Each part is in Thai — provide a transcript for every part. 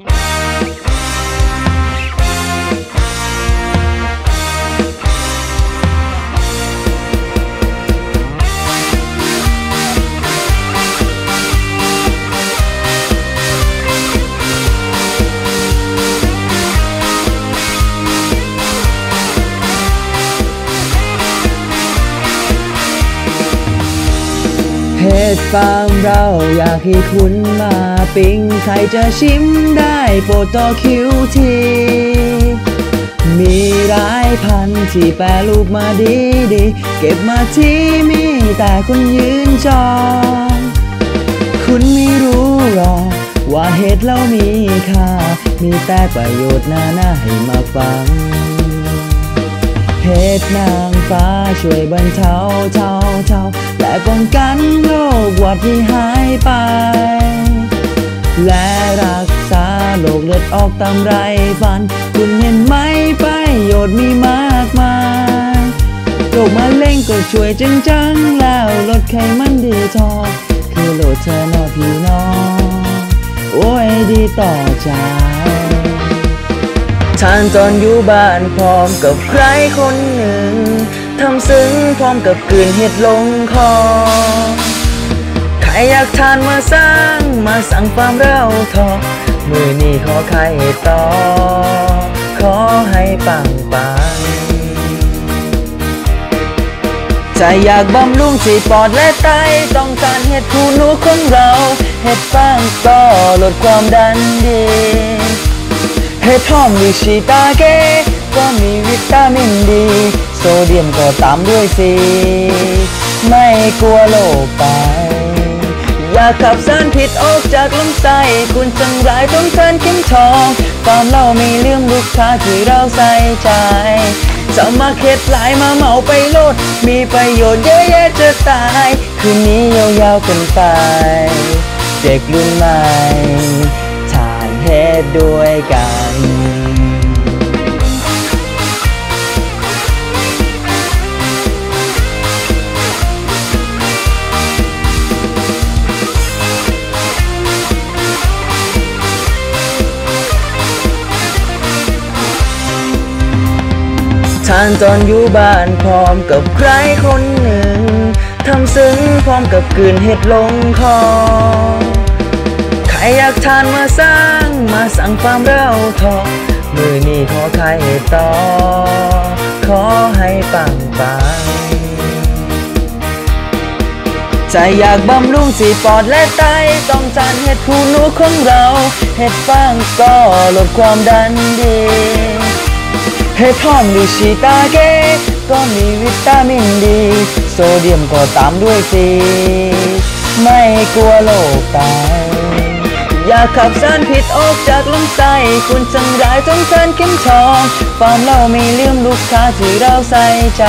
เห็ ดฟาร์มเราอยากให้คุณมาปิ้งใครจะชิมได้โปรดต่อคิวทีมีหลายพันที่แปรรูปมาดีดีเก็บมาที่มีแต่คุณยืนจองคุณไม่รู้หรอกว่าเห็ดเรามีค่า มีแต่ประโยชน์นาหนาให้มาฟัง เห็ดนางฟ้าช่วยบรรเทาเทาเทาและป้องกันโรคหวัดที่หายไป และรักษาโรคเลือดออกตามไรฟัน คุณเห็นไหมประโยชน์มีมากมายโรคมะเร็งก็ช่วยจังจังๆแล้วลดไขมันดีทอคือโหลดเธอนอพี่น้อง โอ้ยดีต่อใจ ทานตอนอยู่บ้านพร้อมกับใครคนหนึ่งทำซึ้งพร้อมกับกลืนเห็ดลงคอใครอยากทานมาสร้างมาสั่งฟาร์มเราทอมือนี้ขอไข่ต่อ ขอให้ปังปังใจอยากบำรุงสีปอดและไตต้องการเห็ดคูนูของเรา เห็ดฟางก็ลดความดันดี เห็ดหอมลิชิตาเกก็มีวิตามินดี โซเดียมก็ตามด้วยซีไม่กลัวโรคไป อยากขับสารพิษออกจากลำไส้คุณจังไรต้องเทินเข้มทองฟาร์มเรามีเรื่องลูกค้าที่เราใส่ใจจะมาเข็ดหลายมาเมาไปโลด มีประโยชน์เยอะแยะจะตาย คืนนี้ยาวๆกันไป เด็กรุ่นใหม่านเฮ็ดด้วยกันทานตอนอยู่บ้านพร้อมกับใครคนหนึ่งทำซึ้งพร้อมกับกืนเห็ดลงคอใครอยากทานมาสร้างมาสั่งฟามเราทอมือนี้ขอไข่ต่อ ขอให้ปังปังใจอยากบำรุงสีปอดและไตต้องทานเห็ดคูนูของเราเห็ดฟางก็ลดความดันดีเห็ดหอมลิชิตาเกก็มีวิตามินดี โซเดียมก็ตามด้วยซีไม่กลัวโรคตาย อยากขับสารพิษออกจากลำไส้คุณจังไรต้องทินเข้มทองฟาร์มเราไมีเลื่อมลูกค้าที่เราใส่ใจ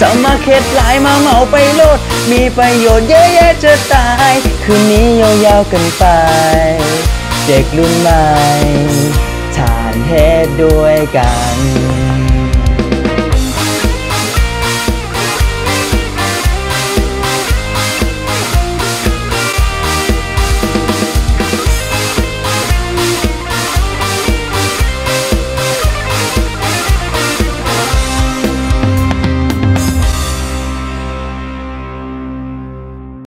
จะมาเข็ดหลายมาเมาไปโลด มีประโยชน์เยอะแยะจะตาย คืนนี้ยาวๆกันไป เด็กรุ่นใหม่ทานเฮ็ดด้วยกัน